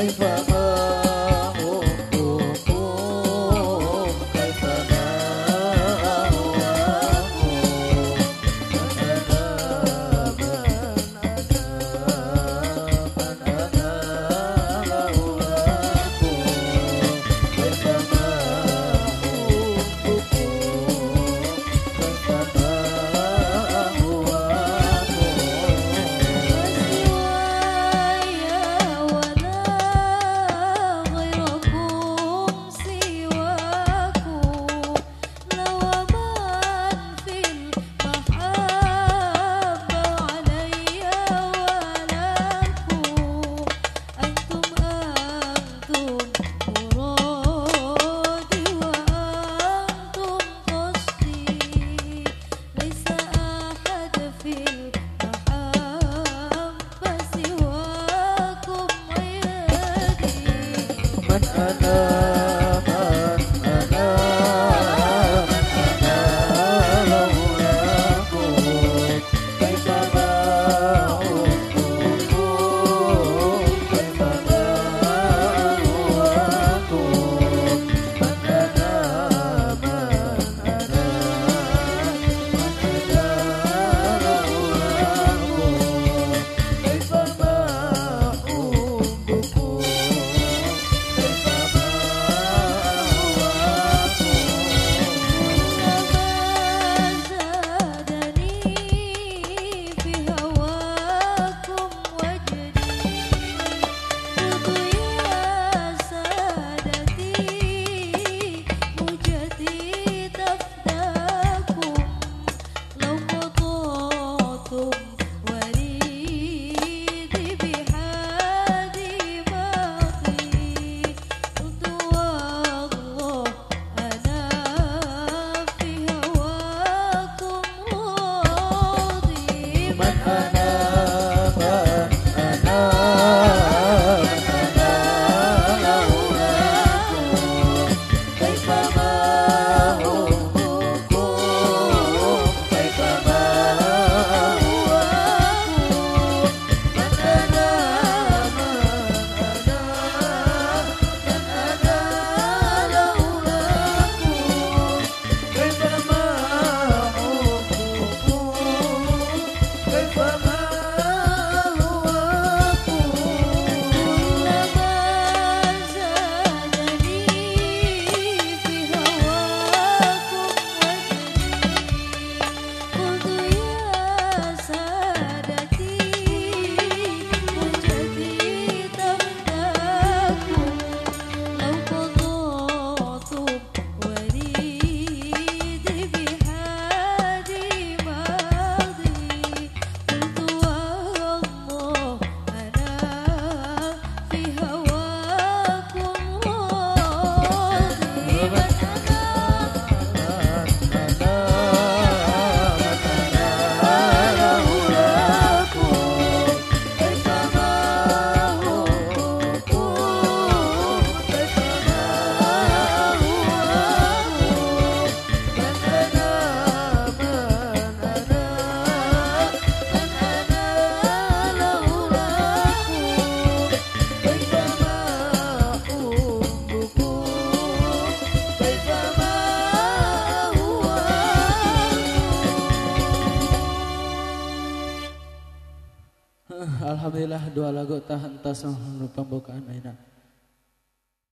over. bất ngờ Oh. Alhamdulillah dua lagu tahan tas pembukaan aina.